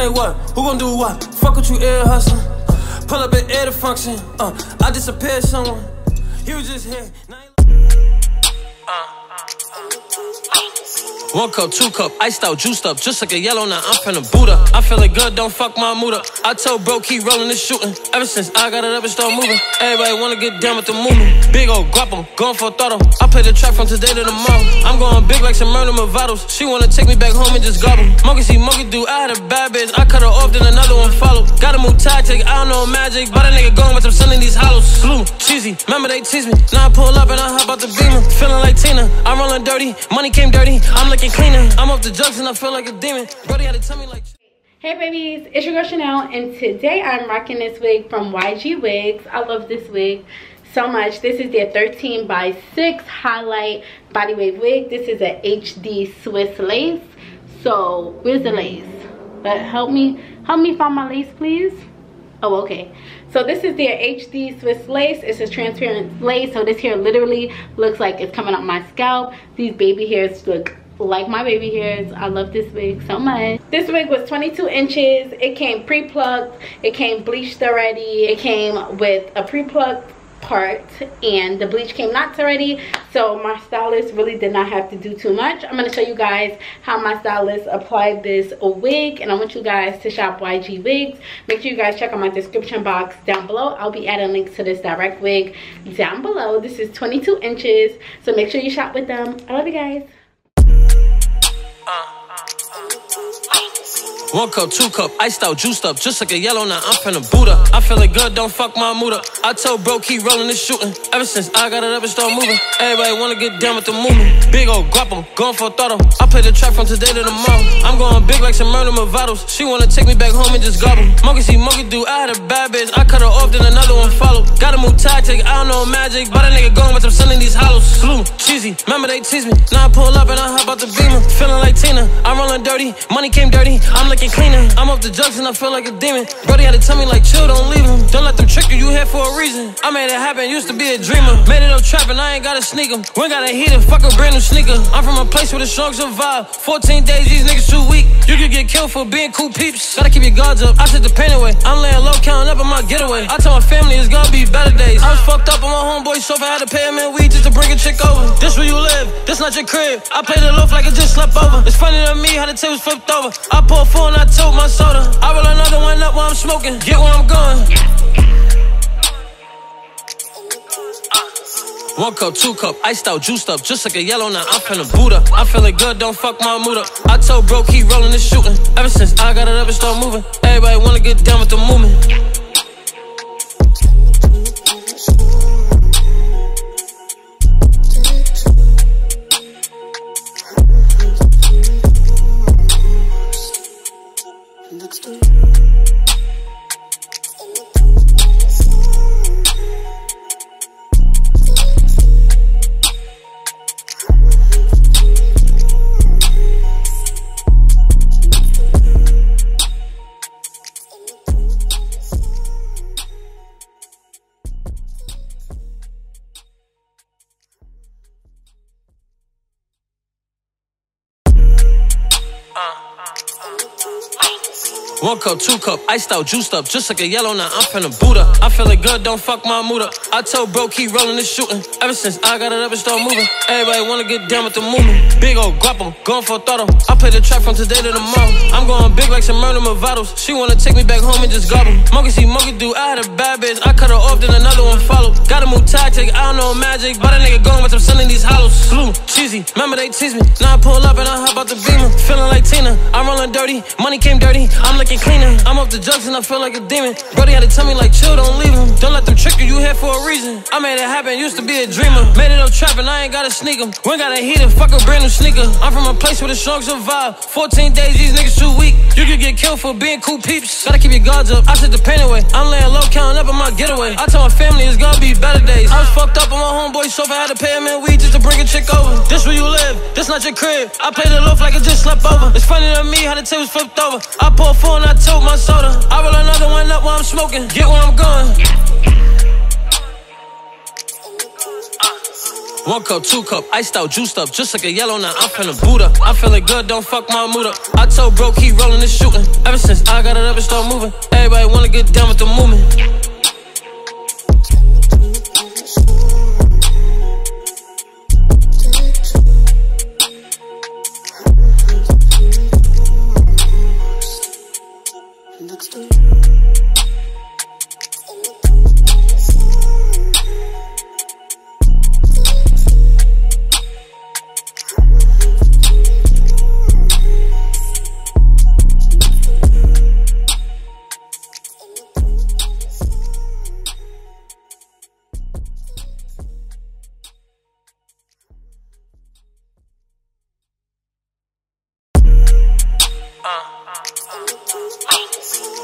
say what? Who gon' do what? Fuck with you air hustling. Uh, pull up at air to function. Uh, I disappeared someone. He was just here. He- One cup, two cup, iced out, juiced up, just like a yellow. Now I'm finna boot up. I feeling good, don't fuck my mood up. I told bro, keep rolling and shooting. Ever since I got it up and start moving, everybody wanna get down with the movement. Big old guapo, going for a throttle. I play the track from today to tomorrow. I'm going big like some murder Movados. She wanna take me back home and just gobble. Monkey see, monkey do. I had a bad bitch, I cut her off, then another one tactic, I don't know magic, but a nigga going with sun in these hollows. Glue, cheesy, remember they tease me. Now I pull up and I hop out the beamer. Feeling like Tina, I'm rolling dirty, money came dirty, I'm looking cleaner. I'm off the drugs and I feel like a demon. Brody had to tell me like. Hey babies, it's your girl Chanel and today I'm rocking this wig from YG Wigs. I love this wig so much. This is their 13 by 6 highlight body wave wig. This is a HD Swiss lace. So where's the lace? But help me, help me find my lace please. Oh, okay. So this is their HD Swiss lace. It's a transparent lace. So this hair literally looks like it's coming up my scalp. These baby hairs look like my baby hairs. I love this wig so much. This wig was 22 inches. It came pre-plucked. It came bleached already. It came with a pre-plucked part and the bleach came knots already so my stylist really did not have to do too much. I'm going to show you guys how my stylist applied this wig and i want you guys to shop yg wigs. Make sure you guys check out my description box down below. I'll be adding links to this direct wig down below. This is 22 inches so make sure you shop with them. I love you guys uh. One cup, two cup, iced out, juiced up, just like a yellow. Now I'm finna boot up. I feeling good, don't fuck my mood up. I told bro, keep rolling and shooting. Ever since I got it up and start moving, everybody wanna get down with the movement. Big old guapo, going for a throttle. I play the track from today to tomorrow. I'm going big like some murder Movados. She wanna take me back home and just gobble. Monkey see, monkey do. I had a bad bitch, I cut her off, then another one follow. Gotta move tactic, I don't know magic, but a nigga going some sun in these hollows. Glue, cheesy, remember they tease me. Now I pull up and I hop out the beamer. Feeling like Tina, I'm rolling dirty, money came dirty, I'm looking cleaner. I'm off the drugs and I feel like a demon. Brody had to tell me like chill, don't leave him. Don't let them trick you, you here for a reason. I made it happen, used to be a dreamer. Made it up trapping, I ain't gotta sneak 'em. We gotta heat it, fuck a brand new sneaker. I'm from a place where the strong survive. 14 days, these niggas too weak. You could get killed for being cool peeps. Gotta keep your guards up, I took the pain away. I'm laying low, counting up on my getaway. I told my family it's gonna be better days. I was fucked up on my homeboy sofa, had to pay him in weed just to bring a chick over. This where you live, this not your crib. I played it loaf like it just slept over. It's funny to me how the tables flipped over. I pour four and I took my soda. I roll another one up while I'm smoking. Get where I'm going. Uh, one cup, two cup, iced out, juiced up, just like a yellow. Now I'm finna boot up. I'm feeling good, don't fuck my mood up. I told bro, keep rolling and shooting. Ever since I got it up and start moving, everybody wanna get down with the movement. Uh. One cup, two cup, iced out, juiced up, just like a yellow. Now I'm finna boot up. I feeling good, don't fuck my mood up. I told bro, keep rolling and shooting. Ever since I got it up and start moving, everybody wanna get down with the movement. Big old guapo, going for a throttle. I play the track from today to tomorrow. I'm going big like some murder Movados. She wanna take me back home and just gobble. Monkey see, monkey do. I had a bad bitch, I cut her off, then another one follow. Gotta move tactic, I don't know magic, but a nigga going with sun in these hollows. Glue, cheesy, remember they tease me. Now I pull up and I hop out the beamer. Feeling like Tina, I'm rolling dirty, money came dirty, I'm looking cleaner. I'm off the drugs and I feel like a demon. Brody had to tell me like chill, don't leave him. Don't let them trick you, you here for a reason. I made it happen, used to be a dreamer. Made it up trapping, I ain't gotta sneak 'em. We ain't gotta heat it, fuck a brand new sneaker. I'm from a place where the strong survive. 14 days, these niggas too weak. You could get killed for being cool peeps. Gotta keep your guards up, I took the pain away. I'm laying low, counting up on my getaway. I told my family it's gonna be better days. I was fucked up on my homeboy sofa, had to pay him in weed just to bring a chick over. This where you live, this not your crib. I played it loaf like it just slept over. It's funny to me how the tables flipped over. I pour four and I took my soda. I roll another one up while I'm smoking. Get where I'm going. Uh. One cup, two cup, iced out, juiced up, just like a yellow. Now I'm finna boot up. I'm feeling good, don't fuck my mood up. I told bro, keep rolling and shooting. Ever since I got it up and start moving, everybody wanna get down with the movement.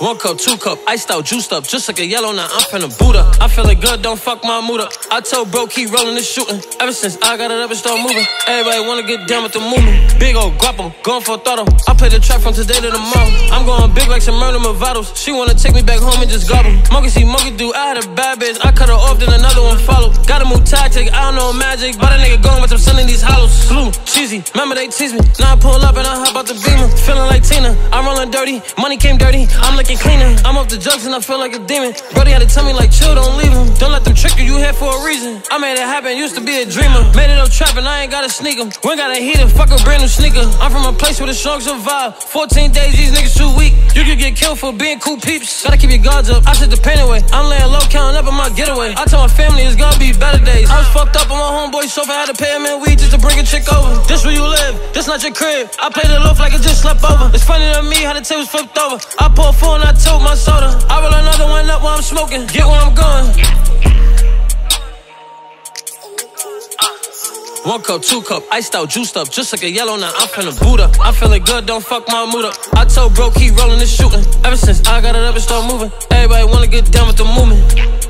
One cup, two cup, iced out, juiced up, just like a yellow. Now I'm finna boot up. I feeling good, don't fuck my mood up. I told bro, keep rolling and shooting. Ever since I got it up and start moving, everybody wanna get down with the movement. Big old guapo, going for a throttle. I play the track from today to tomorrow. I'm going big like some murder Movados. She wanna take me back home and just gobble. Monkey see, monkey do. I had a bad bitch, I cut her off, then another one followed. Gotta move tactic, I don't know magic, but a nigga going with them selling these hollows. Slew, cheesy, remember they tease me. Now I pull up and I hop out the beamer. Feeling like Tina, I'm rolling dirty, money came dirty. I'm looking cleaner. I'm off the drugs and I feel like a demon. Brody had to tell me like chill, don't leave him. Don't let them trick you, you here for a reason. I made it happen, used to be a dreamer. Made it up trapping, I ain't gotta sneak 'em. We ain't gotta heat it, fuck a brand new sneaker. I'm from a place where the strong survive. 14 days, these niggas too weak. You could get killed for being cool peeps. Gotta keep your guards up, I set the pain away. I'm laying low, counting up on my getaway. I told my family it's gonna be better days. I was fucked up on my homeboy sofa, had to pay him in weed just to bring a chick over. This where you live, this not your crib. I played it loaf like it just slept over. It's funny to me how the tables flipped over. I pour four and I told my soda. I roll another one up while I'm smoking. Get where I'm going. One cup, two cup, iced out, juiced up, just like a yellow. Now I'm finna boot up. I'm feeling good, don't fuck my mood up. I told bro, keep rolling and shooting. Ever since I got it up and start moving, everybody wanna get down with the movement.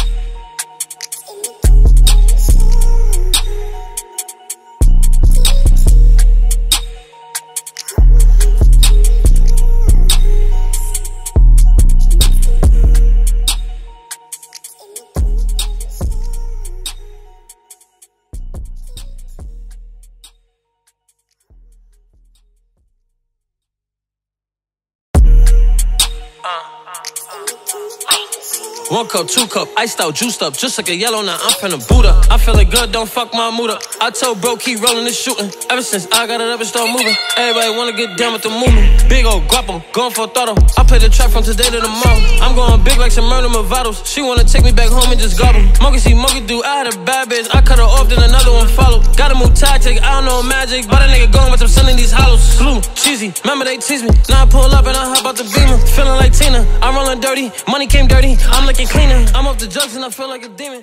One cup, two cup, iced out, juiced up, just like a yellow. Now I'm finna boot up. I feeling good, don't fuck my mood up. I told bro, keep rolling and shooting. Ever since I got it up and start moving, everybody wanna get down with the movement. Big old guapo, going for a throttle. I play the track from today to tomorrow. I'm going big like some murder Movados. She wanna take me back home and just gobble. Monkey see, monkey do. I had a bad bitch, I cut her off, then another one followed. Gotta move tactic, I don't know magic, but a nigga going with them selling these hollows. Slew, cheesy, remember they tease me. Now I pull up and I hop out the beamer. Feeling like Tina, I'm rolling dirty, money came dirty. I'm looking cleaner. I'm off the drugs and I feel like a demon.